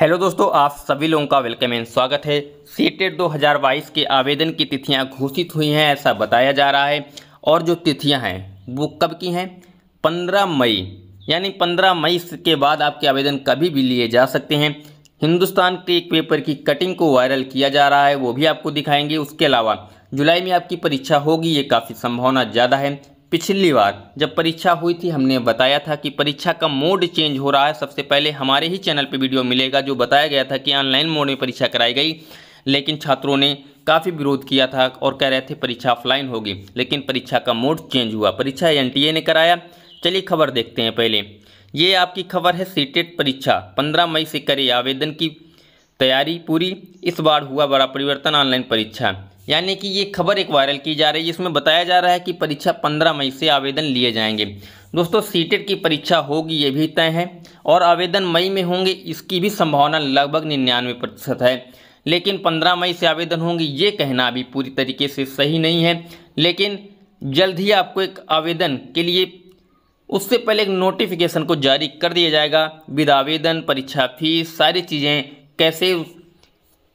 Hello दोस्तों, आप सभी लोगों का वेलकम एंड स्वागत है। सीटेट 2022 के आवेदन की तिथियाँ घोषित हुई हैं, ऐसा बताया जा रहा है। और जो तिथियाँ हैं, वो कब की हैं? 15 मई, यानी 15 मई के बाद आपके आवेदन कभी भी लिए जा सकते हैं। हिंदुस्तान के एक पेपर की कटिंग को वायरल किया जा रहा है, वो भी आपको दिखाएँगे। उसके अलावा जुलाई में आपकी परीक्षा होगी, ये काफ़ी संभावना ज़्यादा है। पिछली बार जब परीक्षा हुई थी, हमने बताया था कि परीक्षा का मोड चेंज हो रहा है। सबसे पहले हमारे ही चैनल पे वीडियो मिलेगा, जो बताया गया था कि ऑनलाइन मोड में परीक्षा कराई गई, लेकिन छात्रों ने काफ़ी विरोध किया था और कह रहे थे परीक्षा ऑफलाइन होगी, लेकिन परीक्षा का मोड चेंज हुआ। परीक्षा एनटीए ने कराया। चलिए खबर देखते हैं पहले। ये आपकी खबर है, सीटेट परीक्षा। पंद्रह मई से करे आवेदन की तैयारी पूरी। इस बार हुआ बड़ा परिवर्तन, ऑनलाइन परीक्षा। यानी कि ये खबर एक वायरल की जा रही है, जिसमें बताया जा रहा है कि परीक्षा 15 मई से आवेदन लिए जाएँगे। दोस्तों, सीटेट की परीक्षा होगी, ये भी तय है, और आवेदन मई में होंगे, इसकी भी संभावना लगभग निन्यानवे प्रतिशत है। लेकिन 15 मई से आवेदन होंगे, ये कहना अभी पूरी तरीके से सही नहीं है। लेकिन जल्द ही आपको एक आवेदन के लिए, उससे पहले एक नोटिफिकेशन को जारी कर दिया जाएगा। विद आवेदन, परीक्षा फ़ीस, सारी चीज़ें, कैसे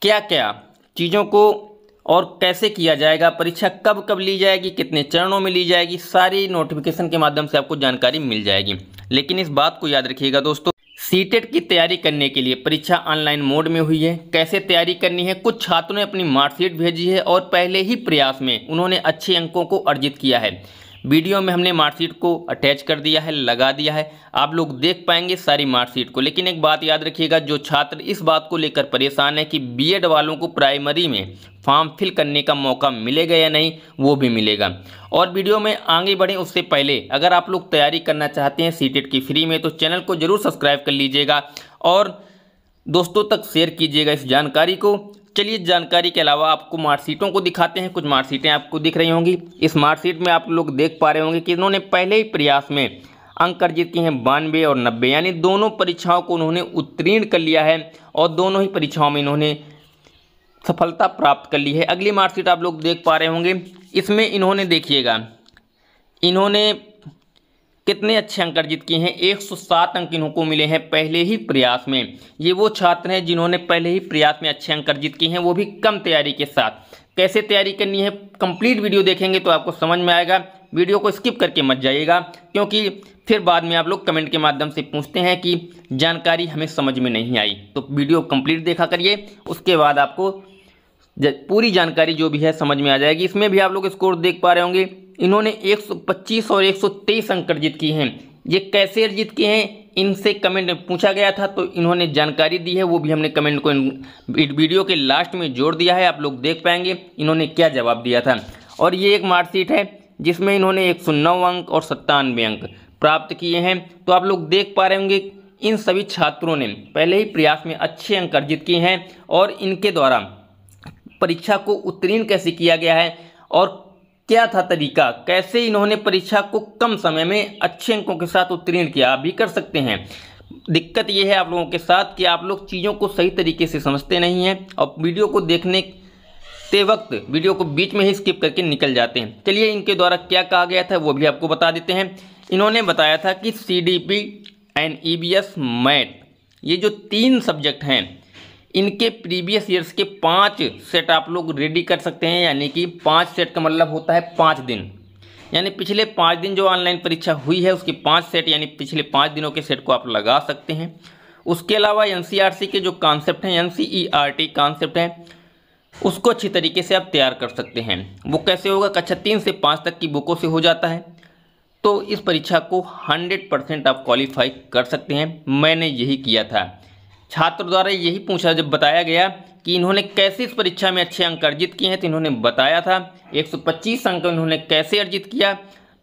क्या क्या चीज़ों को और कैसे किया जाएगा, परीक्षा कब कब ली जाएगी, कितने चरणों में ली जाएगी, सारी नोटिफिकेशन के माध्यम से आपको जानकारी मिल जाएगी। लेकिन इस बात को याद रखिएगा दोस्तों सीटेट की तैयारी करने के लिए परीक्षा ऑनलाइन मोड में हुई है। कैसे तैयारी करनी है? कुछ छात्रों ने अपनी मार्कशीट भेजी है और पहले ही प्रयास में उन्होंने अच्छे अंकों को अर्जित किया है। वीडियो में हमने मार्कशीट को अटैच कर दिया है, लगा दिया है। आप लोग देख पाएँगे सारी मार्कशीट को। लेकिन एक बात याद रखिएगा, जो छात्र इस बात को लेकर परेशान है कि बीएड वालों को प्राइमरी में फॉर्म फिल करने का मौका मिलेगा या नहीं, वो भी मिलेगा। और वीडियो में आगे बढ़ें, उससे पहले अगर आप लोग तैयारी करना चाहते हैं सीटेट की फ्री में तो चैनल को ज़रूर सब्सक्राइब कर लीजिएगा और दोस्तों तक शेयर कीजिएगा इस जानकारी को। चलिए जानकारी के अलावा आपको मार्कशीटों को दिखाते हैं। कुछ मार्कशीटें आपको दिख रही होंगी। इस मार्कशीट में आप लोग देख पा रहे होंगे कि इन्होंने पहले ही प्रयास में अंक अर्जित किए हैं बानवे और नब्बे। यानी दोनों परीक्षाओं को उन्होंने उत्तीर्ण कर लिया है और दोनों ही परीक्षाओं में इन्होंने सफलता प्राप्त कर ली है। अगली मार्कशीट आप लोग देख पा रहे होंगे। इसमें इन्होंने देखिएगा, इन्होंने कितने अच्छे अंक अर्जित किए हैं? 107 अंक इन्हों को मिले हैं पहले ही प्रयास में। ये वो छात्र हैं जिन्होंने पहले ही प्रयास में अच्छे अंक अर्जित किए हैं, वो भी कम तैयारी के साथ। कैसे तैयारी करनी है? कंप्लीट वीडियो देखेंगे तो आपको समझ में आएगा। वीडियो को स्किप करके मत जाइएगा, क्योंकि फिर बाद में आप लोग कमेंट के माध्यम से पूछते हैं कि जानकारी हमें समझ में नहीं आई। तो वीडियो कंप्लीट देखा करिए, उसके बाद आपको पूरी जानकारी जो भी है समझ में आ जाएगी। इसमें भी आप लोग स्कोर देख पा रहे होंगे। इन्होंने 125 और 123 अंक अर्जित किए हैं। ये कैसे अर्जित किए हैं? इनसे कमेंट में पूछा गया था तो इन्होंने जानकारी दी है, वो भी हमने कमेंट को वीडियो के लास्ट में जोड़ दिया है, आप लोग देख पाएँगे इन्होंने क्या जवाब दिया था। और ये एक मार्कशीट है, जिसमें इन्होंने एक सौ नौ अंक और सत्तानवे अंक प्राप्त किए हैं। तो आप लोग देख पा रहे होंगे, इन सभी छात्रों ने पहले ही प्रयास में अच्छे अंक अर्जित किए हैं, और इनके द्वारा परीक्षा को उत्तीर्ण कैसे किया गया है, और क्या था तरीका? कैसे इन्होंने परीक्षा को कम समय में अच्छे अंकों के साथ उत्तीर्ण किया? आप भी कर सकते हैं। दिक्कत यह है आप लोगों के साथ कि आप लोग चीज़ों को सही तरीके से समझते नहीं हैं और वीडियो को देखने ते वक्त वीडियो को बीच में ही स्किप करके निकल जाते हैं। चलिए इनके द्वारा क्या कहा गया था वो भी आपको बता देते हैं। इन्होंने बताया था कि C D P and E B S mat ये जो तीन सब्जेक्ट हैं इनके प्रीवियस ईयर्स के पाँच सेट आप लोग रेडी कर सकते हैं, यानी कि पाँच सेट का मतलब होता है पाँच दिन। यानी पिछले पाँच दिन जो ऑनलाइन परीक्षा हुई है, उसके पाँच सेट, यानी पिछले पाँच दिनों के सेट को आप लगा सकते हैं। उसके अलावा एन के जो कॉन्सेप्ट हैं एन सी कॉन्सेप्ट हैं, उसको अच्छी तरीके से आप तैयार कर सकते हैं। वो कैसे होगा? कक्षा तीन से पाँच तक की बुकों से हो जाता है। तो इस परीक्षा को हंड्रेड परसेंट आप क्वालिफाई कर सकते हैं। मैंने यही किया था। छात्र द्वारा यही पूछा जब बताया गया कि इन्होंने कैसे इस परीक्षा में अच्छे अंक अर्जित किए हैं तो इन्होंने बताया था 125 अंक इन्होंने कैसे अर्जित किया?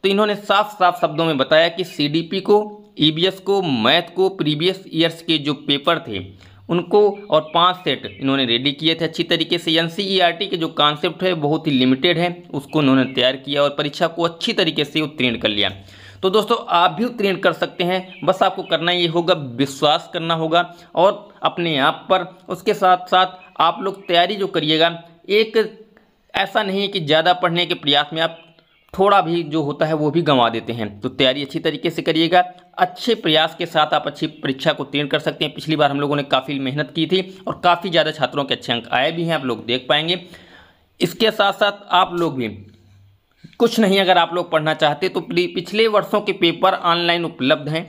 तो इन्होंने साफ़ साफ़ शब्दों में बताया कि सीडीपी को ईबीएस को, मैथ को, प्रीवियस ईयर्स के जो पेपर थे, उनको और पाँच सेट इन्होंने रेडी किए थे अच्छी तरीके से। एनसीईआरटी के जो कॉन्सेप्ट है, बहुत ही लिमिटेड है, उसको इन्होंने तैयार किया और परीक्षा को अच्छी तरीके से उत्तीर्ण कर लिया। तो दोस्तों, आप भी उत्तीर्ण कर सकते हैं। बस आपको करना ये होगा, विश्वास करना होगा और अपने आप पर, उसके साथ साथ आप लोग तैयारी जो करिएगा, एक ऐसा नहीं है कि ज़्यादा पढ़ने के प्रयास में आप थोड़ा भी जो होता है वो भी गंवा देते हैं। तो तैयारी अच्छी तरीके से करिएगा, अच्छे प्रयास के साथ आप अच्छी परीक्षा को उत्तीर्ण कर सकते हैं। पिछली बार हम लोगों ने काफ़ी मेहनत की थी और काफ़ी ज़्यादा छात्रों के अच्छे अंक आए भी हैं, आप लोग देख पाएँगे। इसके साथ साथ आप लोग भी कुछ नहीं अगर आप लोग पढ़ना चाहते तो पिछले वर्षों के पेपर ऑनलाइन उपलब्ध हैं।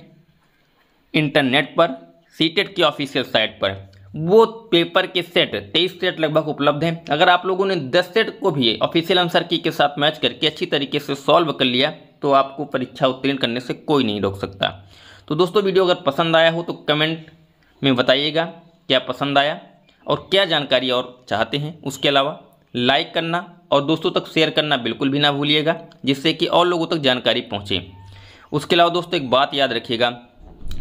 इंटरनेट पर, सीटेट की ऑफिशियल साइट पर। वो पेपर के सेट, तेईस सेट लगभग उपलब्ध हैं। अगर आप लोगों ने दस सेट को भी ऑफिशियल आंसर की के साथ मैच करके अच्छी तरीके से सॉल्व कर लिया तो आपको परीक्षा उत्तीर्ण करने से कोई नहीं रोक सकता। तो दोस्तों, वीडियो अगर पसंद आया हो तो कमेंट में बताइएगा क्या पसंद आया और क्या जानकारी और चाहते हैं। उसके अलावा लाइक करना और दोस्तों तक शेयर करना बिल्कुल भी ना भूलिएगा, जिससे कि और लोगों तक जानकारी पहुँचे। उसके अलावा दोस्तों एक बात याद रखिएगा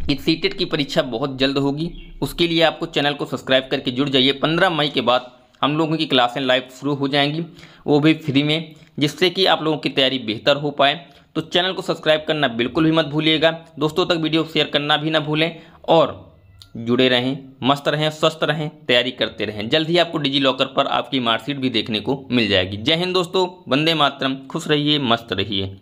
कि सीटेट की परीक्षा बहुत जल्द होगी। उसके लिए आपको चैनल को सब्सक्राइब करके जुड़ जाइए। पंद्रह मई के बाद हम लोगों की क्लासें लाइव शुरू हो जाएँगी, वो भी फ्री में, जिससे कि आप लोगों की तैयारी बेहतर हो पाए। तो चैनल को सब्सक्राइब करना बिल्कुल भी मत भूलिएगा। दोस्तों तक वीडियो शेयर करना भी ना भूलें और जुड़े रहें, मस्त रहें, स्वस्थ रहें, तैयारी करते रहें। जल्द ही आपको डिजी लॉकर पर आपकी मार्कशीट भी देखने को मिल जाएगी। जय हिंद दोस्तों, वंदे मातरम, खुश रहिए, मस्त रहिए।